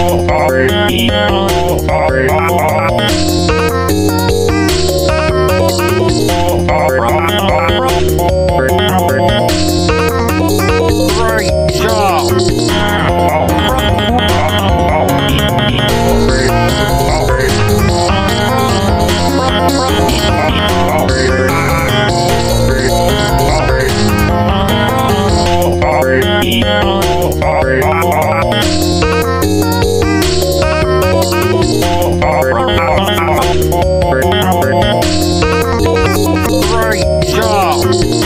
Bye. Great job!